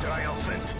triumphant.